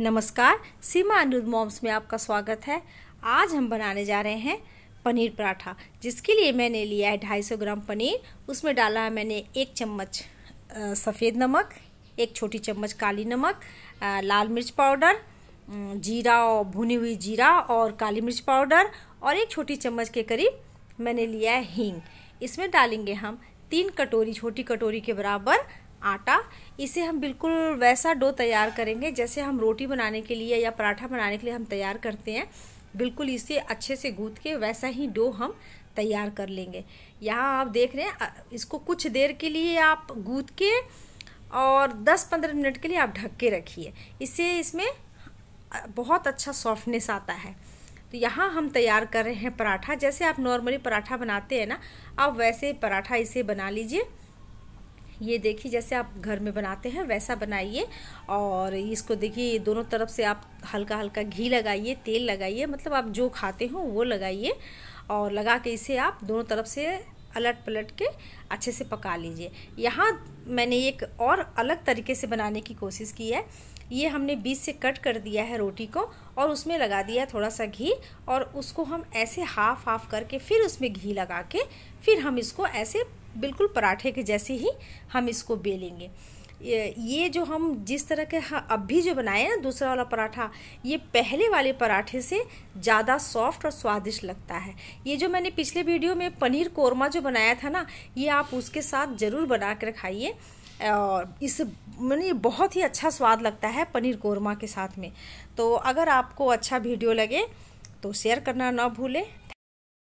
नमस्कार, सीमा अनुद मॉम्स में आपका स्वागत है। आज हम बनाने जा रहे हैं पनीर पराठा, जिसके लिए मैंने लिया है 250 ग्राम पनीर। उसमें डाला है मैंने एक चम्मच सफ़ेद नमक, एक छोटी चम्मच काली नमक लाल मिर्च पाउडर जीरा और भुनी हुई जीरा और काली मिर्च पाउडर और एक छोटी चम्मच के करीब मैंने लिया है हींग। इसमें डालेंगे हम तीन कटोरी, छोटी कटोरी के बराबर आटा। इसे हम बिल्कुल वैसा डो तैयार करेंगे जैसे हम रोटी बनाने के लिए या पराठा बनाने के लिए हम तैयार करते हैं। बिल्कुल इसे अच्छे से गूँथ के वैसा ही डो हम तैयार कर लेंगे। यहाँ आप देख रहे हैं इसको कुछ देर के लिए आप गूँथ के और 10-15 मिनट के लिए आप ढक के रखिए। इससे इसमें बहुत अच्छा सॉफ्टनेस आता है। तो यहाँ हम तैयार कर रहे हैं पराठा। जैसे आप नॉर्मली पराठा बनाते हैं ना, आप वैसे पराठा इसे बना लीजिए। ये देखिए, जैसे आप घर में बनाते हैं, वैसा बनाइए। और इसको देखिए दोनों तरफ़ से आप हल्का हल्का घी लगाइए, तेल लगाइए। मतलब आप जो खाते हो, वो लगाइए। और लगा के इसे आप दोनों तरफ़ से अलट पलट के अच्छे से पका लीजिए। यहाँ मैंने एक और अलग तरीके से बनाने की कोशिश की है। ये हमने बीच से कट कर दिया है रोटी को और उसमें लगा दिया थोड़ा सा घी और उसको हम ऐसे हाफ़ हाफ़ करके फिर उसमें घी लगा के फिर हम इसको ऐसे बिल्कुल पराठे के जैसे ही हम इसको बेलेंगे। ये जो हम जिस तरह के हाँ, अभी जो बनाए ना दूसरा वाला पराठा ये पहले वाले पराठे से ज़्यादा सॉफ्ट और स्वादिष्ट लगता है। ये जो मैंने पिछले वीडियो में पनीर कोरमा जो बनाया था ना ये आप उसके साथ ज़रूर बना कर खाइए। और इस मैंने बहुत ही अच्छा स्वाद लगता है पनीर कोरमा के साथ में। तो अगर आपको अच्छा वीडियो लगे तो शेयर करना ना भूलें।